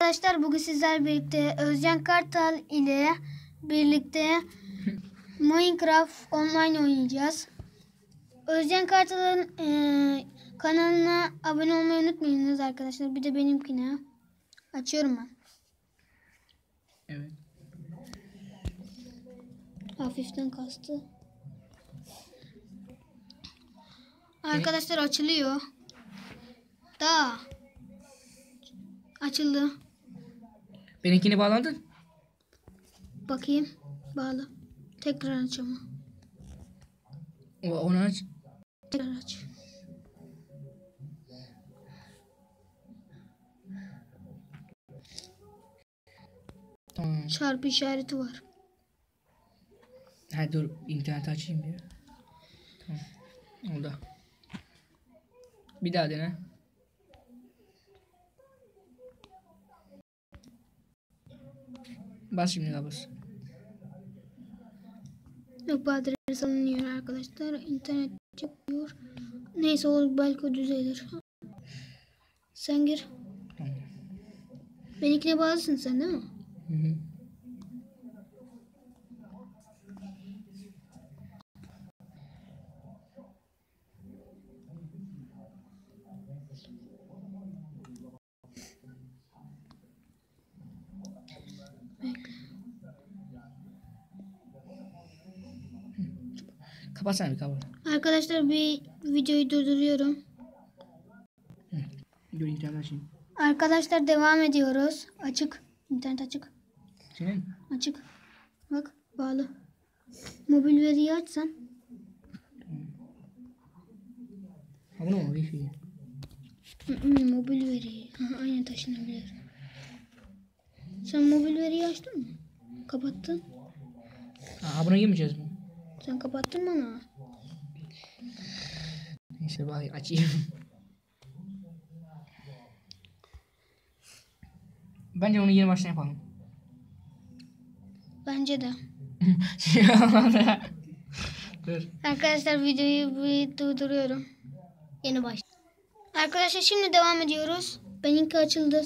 Arkadaşlar bugün sizler birlikte Özcan Kartal ile birlikte Minecraft online oynayacağız. Özcan Kartal'ın eee, kanalına abone olmayı unutmayınız arkadaşlar. Bir de benimkine. Açıyorum ben. Evet. Hafiften kastı. Arkadaşlar açılıyor. Daha. Açıldı. Benimkini bağlandın. Bakayım. Bağlı. Tekrar aç ama. O, onu aç. Tekrar aç. Tamam. Çarpı işareti var. Ha dur internet açayım bir. Tamam. Oldu. Bir daha dene. Bas şimdi bas. Yok bu adres alınıyor arkadaşlar. İnternet çıkıyor. Neyse o belki o düzelir. Sen gir. Benimkine bağlısın sen değil mi? Hı hı. Kapatsana bir kapat. Arkadaşlar bir videoyu durduruyorum. Dur internet açayım. Arkadaşlar devam ediyoruz. Açık. İnternet açık. Senin? Açık. Bak bağlı. Mobil veriyi açsan. Bunu mu? Wi-Fi. Mobil veri. Aha, Aynen taşınabilir. Sen mobil veriyi açtın mı? Kapattın. Ha abone girmeyeceğiz mi? Sen kapattın mı onu? Neyse bak açayım. Bence onu yeni baştan yapalım. Bence de. Dur. Arkadaşlar videoyu bir durduruyorum. Yeni baş. Arkadaşlar şimdi devam ediyoruz. Benimki açıldı.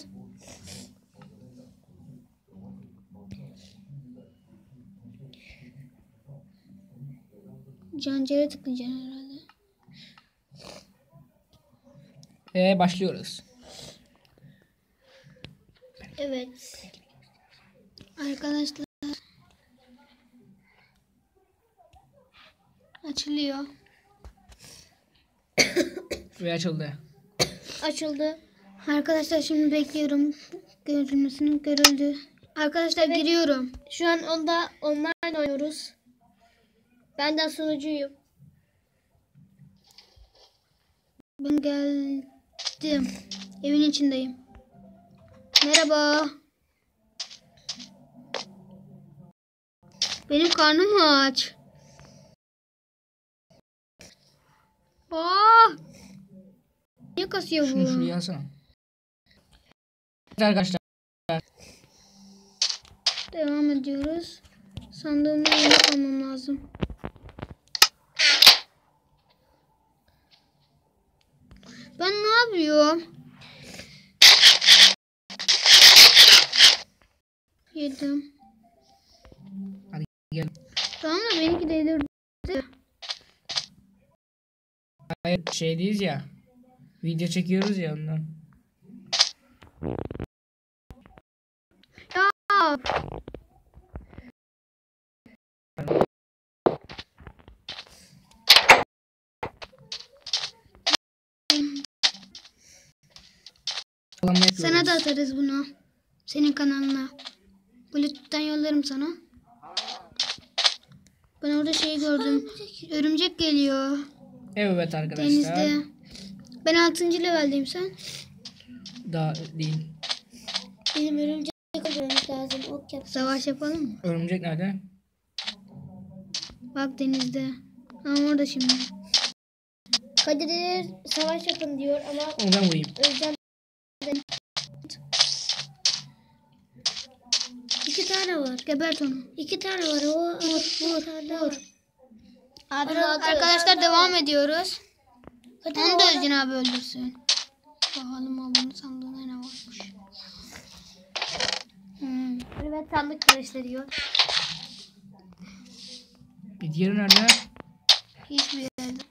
Cancere tıklayacaksın herhalde. Ve başlıyoruz. Evet. Arkadaşlar. Açılıyor. Ve açıldı. Açıldı. Arkadaşlar şimdi bekliyorum. Görülmesini görüldü. Arkadaşlar giriyorum. Şu an onda online oynuyoruz. Ben de sunucuyum. Ben geldim. Evin içindeyim. Merhaba. Benim karnım aç. Aa! Niye kasıyor Şunu bu? şuraya alsana. Evet arkadaşlar. Devam ediyoruz. Sandığımı yerine koymam lazım. Yapıyorum? Yedim. Hadi gel. Tamam da benimki delirdi. Hayır şeydeyiz ya. Video çekiyoruz ya ondan. Ya. Sana da atarız bunu. Senin kanalına. Bluetooth'tan yollarım sana. Ben orada şey gördüm. Örümcek geliyor. Evet arkadaşlar. Denizde. Ben 6. leveldeyim sen. Daha değil. Benim örümcek öldürmemiz lazım. Ok yap. Savaş yapalım mı? Örümcek nerede? Bak denizde. Ama orada şimdi. Kadir savaş yapın diyor ama Onu ben vurayım. Özcan İki tane var. Gebert onu. iki tane var. O vur vur vur. Abi Ar- arkadaşlar devam ediyoruz. Hadi Onu da Özcan abi öldürsün. Bakalım abone sandığında ne varmış. Evet sandık gösteriyor. E, diğeri nerede? Hiçbir yerde.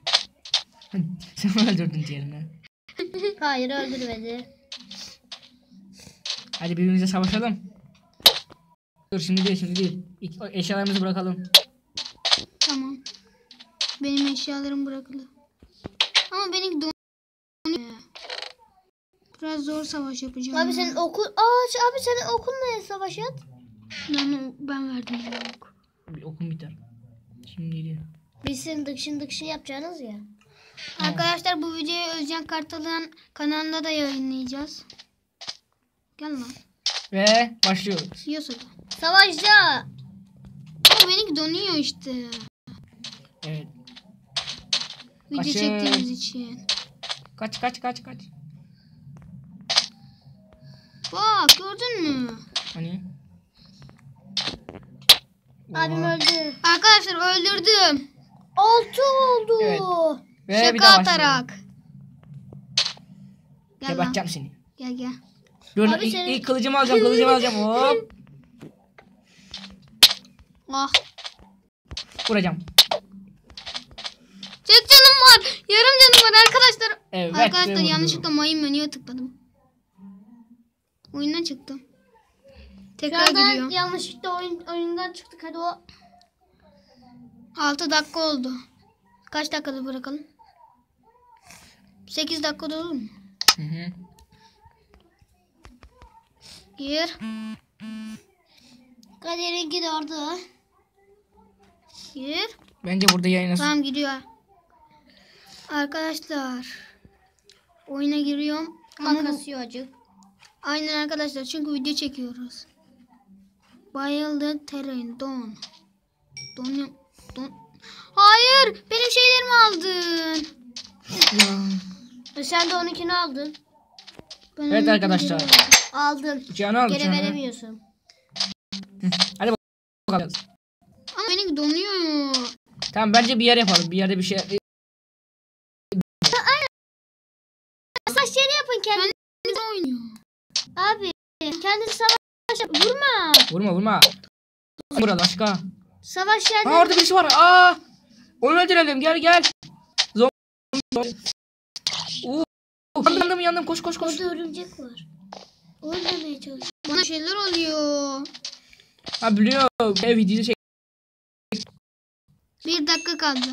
Sen öldürdün diğerini? Hayır öldürmedi. Hadi birbirimize savaşalım. Dur şimdi değil şimdi değil. Eşyalarımızı bırakalım. Tamam. Benim eşyalarım bırakılı. Ama benim donuyor. Biraz zor savaş yapacağım. Abi senin okul... Aa abi senin okul ne savaşat? Ben, ben verdim. Bir okum biter. Şimdi değil. Biz senin dıkşın dıkşın yapacağınız ya. Arkadaşlar bu videoyu Özcan Kartal'ın kanalında da yayınlayacağız. Gel lan. Ve başlıyoruz. Yiyorsa da. Savaşça. Ama benimki donuyor işte. Evet. Video Kaçın. çektiğimiz için. Kaç kaç kaç kaç. Bak gördün mü? Hani? Abim Oha. öldü. Arkadaşlar öldürdüm. Altı oldu. Evet. Ve bir Şaka daha atarak. Gel lan. Geberteceğim seni. Gel gel. Dur Abi ilk, senin- ilk kılıcımı alacağım kılıcımı alacağım hop. Ah. Vuracağım. Çok canım var. Yarım canım var arkadaşlar. Evet. arkadaşlar vurdum. yanlışlıkla mayın menüye tıkladım. Oyundan çıktım. Tekrar giriyorum. yanlışlıkla oyun, oyundan çıktık. Hadi o 6 dakika oldu. Kaç dakikada bırakalım? 8 dakikada olur mu? Hı hı. Gir. Kader'inki de orada. Gir. Bence burada yayına Tamam giriyor. Arkadaşlar. Oyuna giriyorum. Ama acık. aynen arkadaşlar çünkü video çekiyoruz. Bayıldı terörün don. Don don. Hayır benim şeylerimi aldın. Ya. E sen de onunkini aldın. Ben Evet arkadaşlar. Aldın. Canı al Geri veremiyorsun. Hadi bakalım. Ama benim donuyor. Tamam bence bir yer yapalım. Bir yerde bir şey. Savaş yeri yapın kendi. Benim oynuyor. Abi kendisi savaş yap. Vurma. Vurma vurma. Burada başka. Savaş Aa, yerleri. orada birisi var. Aa! Onu öldürelim. Gel gel. Zombi. Oo. Yandım yandım koş koş koş. Orada örümcek var. Öldürmeye çalış. Bana şeyler oluyor. Ha biliyorum. Ev videoyu çek. Bir dakika kaldı.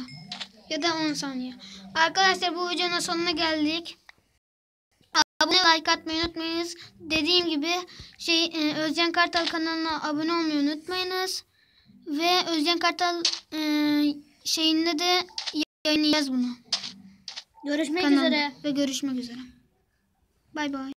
Ya da 10 saniye. Arkadaşlar bu videonun sonuna geldik. Abone like atmayı unutmayınız. Dediğim gibi şey e, Özcan Kartal kanalına abone olmayı unutmayınız. Ve Özcan Kartal e, şeyinde de yayınlayacağız bunu. Görüşmek Kanalda. üzere. Ve görüşmek üzere. Bay bay.